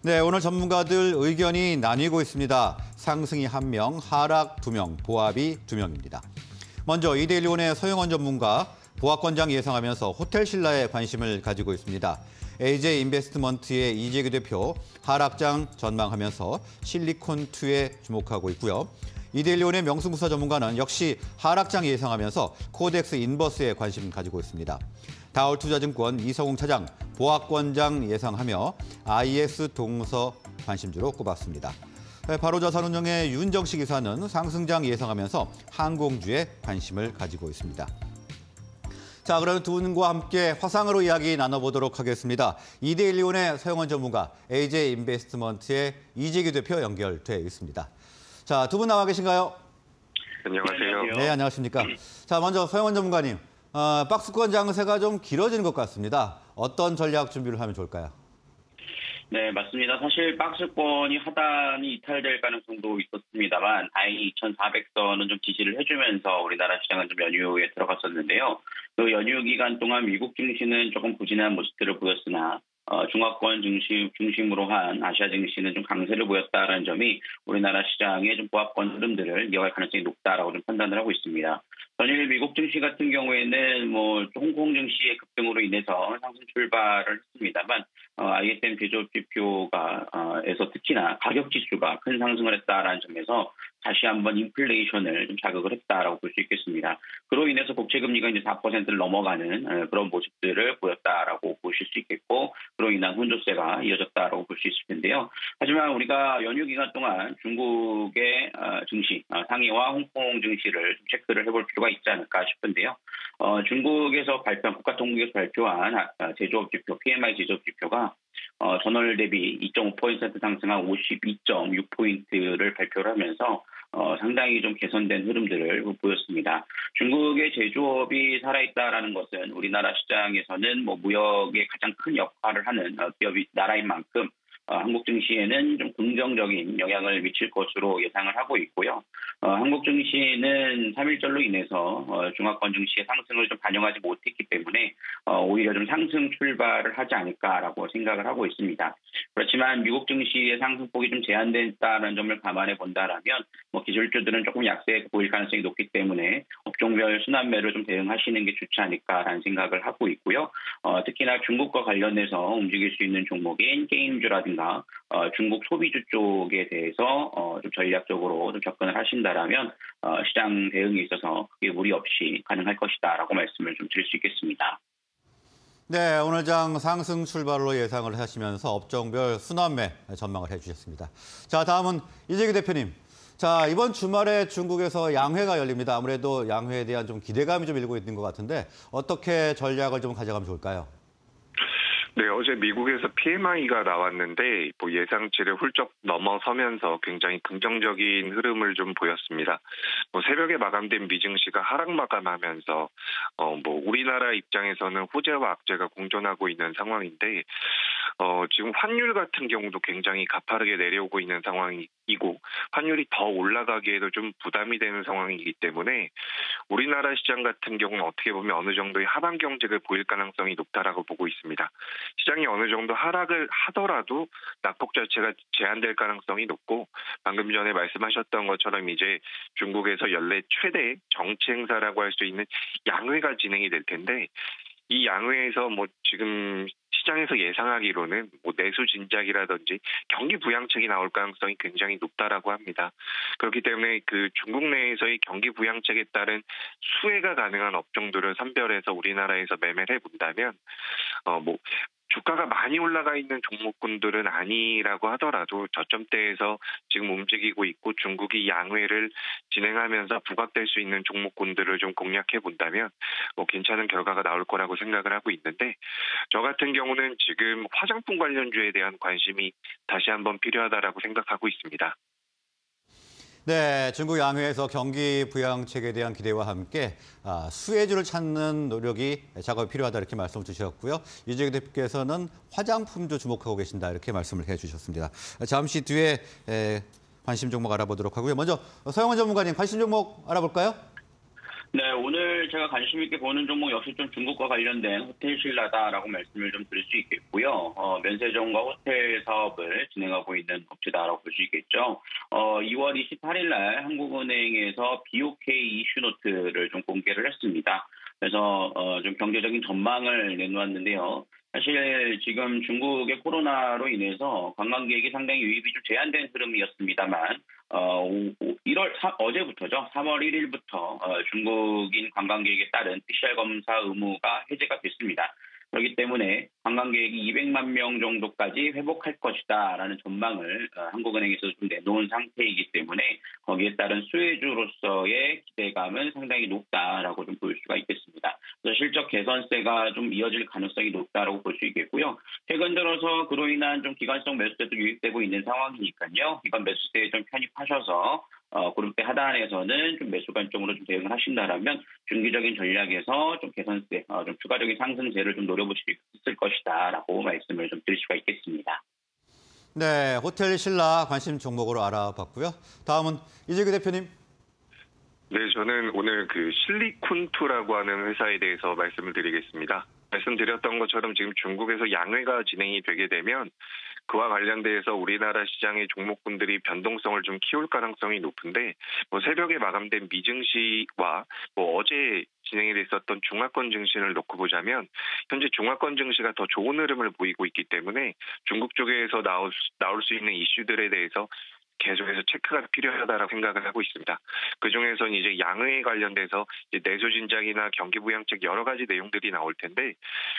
네, 오늘 전문가들 의견이 나뉘고 있습니다. 상승이 한 명, 하락 두 명, 보합이 두 명입니다. 먼저 이데일리온의 서영원 전문가 보합권장 예상하면서 호텔 신라에 관심을 가지고 있습니다. AJ 인베스트먼트의 이재규 대표 하락장 전망하면서 실리콘2에 주목하고 있고요. 이데일리온의 명승부사 전문가는 역시 하락장 예상하면서 코덱스 인버스에 관심 가지고 있습니다. 다울투자증권 이성웅 차장 보합권장 예상하며 IS 동서 관심주로 꼽았습니다. 네, 바로 자산운영의 윤정식 이사는 상승장 예상하면서 항공주에 관심을 가지고 있습니다. 자, 그럼 두 분과 함께 화상으로 이야기 나눠보도록 하겠습니다. 이데일리온의 서영원 전문가, AJ 인베스트먼트의 이재규 대표 연결돼 있습니다. 자, 두 분 나와 계신가요? 안녕하세요. 네, 안녕하십니까. 자, 먼저 서영원 전문가님, 어, 박스권 장세가 좀 길어지는 것 같습니다. 어떤 전략 준비를 하면 좋을까요? 네, 맞습니다. 사실 박스권이 하단이 이탈될 가능성도 있었습니다만 다행히 2,400선은 좀 지지를 해주면서 우리나라 시장은 좀 연휴에 들어갔었는데요. 그 연휴 기간 동안 미국 증시는 조금 부진한 모습들을 보였으나 어, 중화권 중심, 중심으로 한 아시아 증시는 좀 강세를 보였다라는 점이 우리나라 시장의 좀 보합권 흐름들을 이어갈 가능성이 높다라고 좀 판단을 하고 있습니다. 전일 미국 증시 같은 경우에는 뭐 홍콩 증시의 급등으로 인해서 상승 출발을 했습니다만 어, ISM 제조업 지표가 어, 에서 특히나 가격 지수가 큰 상승을 했다라는 점에서 다시 한번 인플레이션을 좀 자극을 했다라고 볼 수 있겠습니다. 그로 인해서 국채 금리가 이제 4%를 넘어가는 어, 그런 모습들을 보였다라고 보실 수 있겠고 그로 인한 혼조세가 이어졌다라고 볼 수 있을 텐데요. 하지만 우리가 연휴 기간 동안 중국의 어, 증시 어, 상해와 홍콩 증시를 좀 체크를 해볼 필요가 있지 않을까 싶은데요. 어, 중국에서 발표한 국가통계에서 발표한 아, 제조업 지표 PMI 제조업 지표가 어, 전월 대비 2.5% 상승한 52.6포인트를 발표를 하면서 어, 상당히 좀 개선된 흐름들을 보였습니다. 중국의 제조업이 살아있다라는 것은 우리나라 시장에서는 뭐 무역에 가장 큰 역할을 하는 어, 기업이 나라인 만큼 어, 한국 증시에는 좀 긍정적인 영향을 미칠 것으로 예상을 하고 있고요. 어, 한국 증시는 3일절로 인해서 어, 중화권 증시의 상승을 좀 반영하지 못했기 때문에 어, 오히려 좀 상승 출발을 하지 않을까라고 생각을 하고 있습니다. 그렇지만 미국 증시의 상승폭이 좀 제한됐다는 점을 감안해 본다라면 뭐 기술주들은 조금 약세 보일 가능성이 높기 때문에 업종별 순환매를 좀 대응하시는 게 좋지 않을까라는 생각을 하고 있고요. 어, 특히나 중국과 관련해서 움직일 수 있는 종목인 게임주라든가 어, 중국 소비주 쪽에 대해서 어, 좀 전략적으로 좀 접근을 하신다라면 어, 시장 대응에 있어서 크게 무리 없이 가능할 것이다라고 말씀을 좀 드릴 수 있겠습니다. 네, 오늘 장 상승 출발로 예상을 하시면서 업종별 순환매 전망을 해주셨습니다. 자, 다음은 이재규 대표님. 자, 이번 주말에 중국에서 양회가 열립니다. 아무래도 양회에 대한 좀 기대감이 좀 일고 있는 것 같은데 어떻게 전략을 좀 가져가면 좋을까요? 네, 어제 미국에서 PMI가 나왔는데 뭐 예상치를 훌쩍 넘어서면서 굉장히 긍정적인 흐름을 좀 보였습니다. 뭐 새벽에 마감된 미증시가 하락 마감하면서 어 뭐 우리나라 입장에서는 호재와 악재가 공존하고 있는 상황인데 어 지금 환율 같은 경우도 굉장히 가파르게 내려오고 있는 상황이고 환율이 더 올라가기에도 좀 부담이 되는 상황이기 때문에 우리나라 시장 같은 경우는 어떻게 보면 어느 정도의 하반 경직을 보일 가능성이 높다라고 보고 있습니다. 시장이 어느 정도 하락을 하더라도 낙폭 자체가 제한될 가능성이 높고 방금 전에 말씀하셨던 것처럼 이제 중국에서 연례 최대 정치 행사라고 할 수 있는 양회가 진행이 될 텐데 이 양회에서 뭐 지금 시장에서 예상하기로는 뭐 내수 진작이라든지 경기 부양책이 나올 가능성이 굉장히 높다라고 합니다. 그렇기 때문에 그 중국 내에서의 경기 부양책에 따른 수혜가 가능한 업종들을 선별해서 우리나라에서 매매를 해본다면 어뭐 주가가 많이 올라가 있는 종목군들은 아니라고 하더라도 저점대에서 지금 움직이고 있고 중국이 양회를 진행하면서 부각될 수 있는 종목군들을 좀 공략해 본다면 뭐 괜찮은 결과가 나올 거라고 생각을 하고 있는데 저 같은 경우는 지금 화장품 관련주에 대한 관심이 다시 한번 필요하다라고 생각하고 있습니다. 네, 중국 양회에서 경기 부양책에 대한 기대와 함께 아, 수혜주를 찾는 노력이 작업이 필요하다 이렇게 말씀 주셨고요. 이재규 대표께서는 화장품도 주목하고 계신다 이렇게 말씀을 해주셨습니다. 잠시 뒤에 관심 종목 알아보도록 하고요. 먼저 서영원 전문가님 관심 종목 알아볼까요? 네, 오늘 제가 관심 있게 보는 종목 역시 좀 중국과 관련된 호텔 신라다라고 말씀을 좀 드릴 수 있겠고요. 어, 면세점과 호텔 사업을 진행하고 있는 업체다라고 볼 수 있겠죠. 어, 2월 28일 날 한국은행에서 BOK 이슈노트를 좀 공개를 했습니다. 그래서 어, 좀 경제적인 전망을 내놓았는데요. 사실 지금 중국의 코로나로 인해서 관광객이 상당히 유입이 좀 제한된 흐름이었습니다만 어, 1월 어제부터죠. 3월 1일부터 어, 중국인 관광객에 따른 PCR 검사 의무가 해제가 됐습니다. 그렇기 때문에 관광객이 200만 명 정도까지 회복할 것이다라는 전망을 어, 한국은행에서 좀 내놓은 상태이기 때문에 거기에 따른 수혜주로서의 기대감은 상당히 높다라고 좀 볼 수가 있겠습니다. 그래서 실적 개선세가 좀 이어질 가능성이 높다라고 볼 수 있겠고요. 최근 들어서 그로 인한 좀 기관성 매수세도 유입되고 있는 상황이니까요. 이번 매수세에 좀 편입하셔서 어, 그룹대 하단에서는 좀 매수 관점으로 좀 대응을 하신다라면 중기적인 전략에서 좀 개선세, 어, 좀 추가적인 상승세를 좀 노려보실 수 있을 것이다라고 말씀을 좀 드릴 수가 있겠습니다. 네, 호텔 신라 관심 종목으로 알아봤고요. 다음은 이재규 대표님. 네, 저는 오늘 그 실리콘투라고 하는 회사에 대해서 말씀을 드리겠습니다. 말씀드렸던 것처럼 지금 중국에서 양회가 진행이 되게 되면 그와 관련돼서 우리나라 시장의 종목군들이 변동성을 좀 키울 가능성이 높은데 뭐 새벽에 마감된 미증시와 뭐 어제 진행이 됐었던 중화권 증시를 놓고 보자면 현재 중화권 증시가 더 좋은 흐름을 보이고 있기 때문에 중국 쪽에서 나올 수, 나올 수 있는 이슈들에 대해서 계속해서 체크가 필요하다라고 생각을 하고 있습니다. 그 중에서는 이제 양의에 관련돼서 이제 내수 진작이나 경기 부양책 여러 가지 내용들이 나올 텐데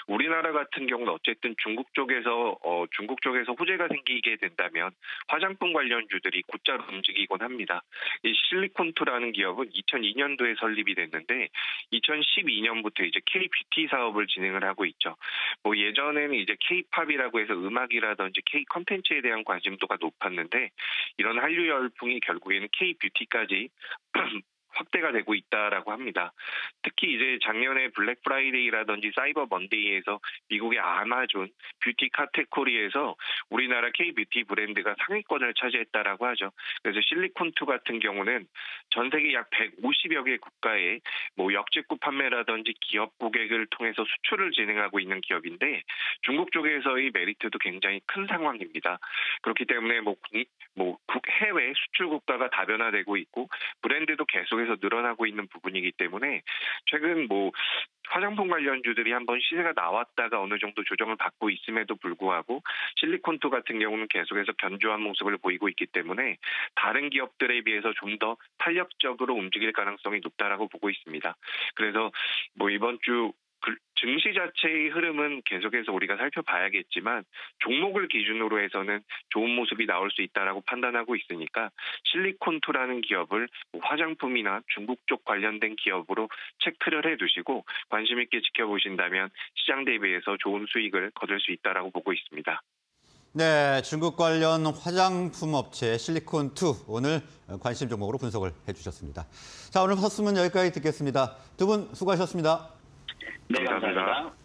우리나라 같은 경우는 어쨌든 중국 쪽에서 어, 중국 쪽에서 호재가 생기게 된다면 화장품 관련주들이 곧잘 움직이곤 합니다. 이 실리콘투라는 기업은 2002년도에 설립이 됐는데 2012년부터 이제 K-뷰티 사업을 진행을 하고 있죠. 뭐 예전에는 이제 K-팝이라고 해서 음악이라든지 K 컨텐츠에 대한 관심도가 높았는데 이런 이런 한류 열풍이 결국에는 K-뷰티까지 확대가 되고 있다라고 합니다. 특히 이제 작년에 블랙 프라이데이라든지 사이버 먼데이에서 미국의 아마존 뷰티 카테고리에서 우리나라 K 뷰티 브랜드가 상위권을 차지했다라고 하죠. 그래서 실리콘투 같은 경우는 전 세계 약 150여 개 국가에 뭐 역직구 판매라든지 기업 고객을 통해서 수출을 진행하고 있는 기업인데 중국 쪽에서의 메리트도 굉장히 큰 상황입니다. 그렇기 때문에 뭐, 뭐 해외 수출 국가가 다변화되고 있고 브랜드도 계속해서 계속해서 늘어나고 있는 부분이기 때문에 최근 뭐 화장품 관련주들이 한번 시세가 나왔다가 어느 정도 조정을 받고 있음에도 불구하고 실리콘투 같은 경우는 계속해서 견조한 모습을 보이고 있기 때문에 다른 기업들에 비해서 좀 더 탄력적으로 움직일 가능성이 높다라고 보고 있습니다. 그래서 뭐 이번 주 자체의 흐름은 계속해서 우리가 살펴봐야겠지만 종목을 기준으로 해서는 좋은 모습이 나올 수 있다라고 판단하고 있으니까 실리콘투라는 기업을 뭐 화장품이나 중국 쪽 관련된 기업으로 체크를 해두시고 관심 있게 지켜보신다면 시장 대비해서 좋은 수익을 거둘 수 있다라고 보고 있습니다. 네, 중국 관련 화장품 업체 실리콘2 오늘 관심 종목으로 분석을 해주셨습니다. 자, 오늘 퍼스문 여기까지 듣겠습니다. 두 분 수고하셨습니다. 네, 감사합니다.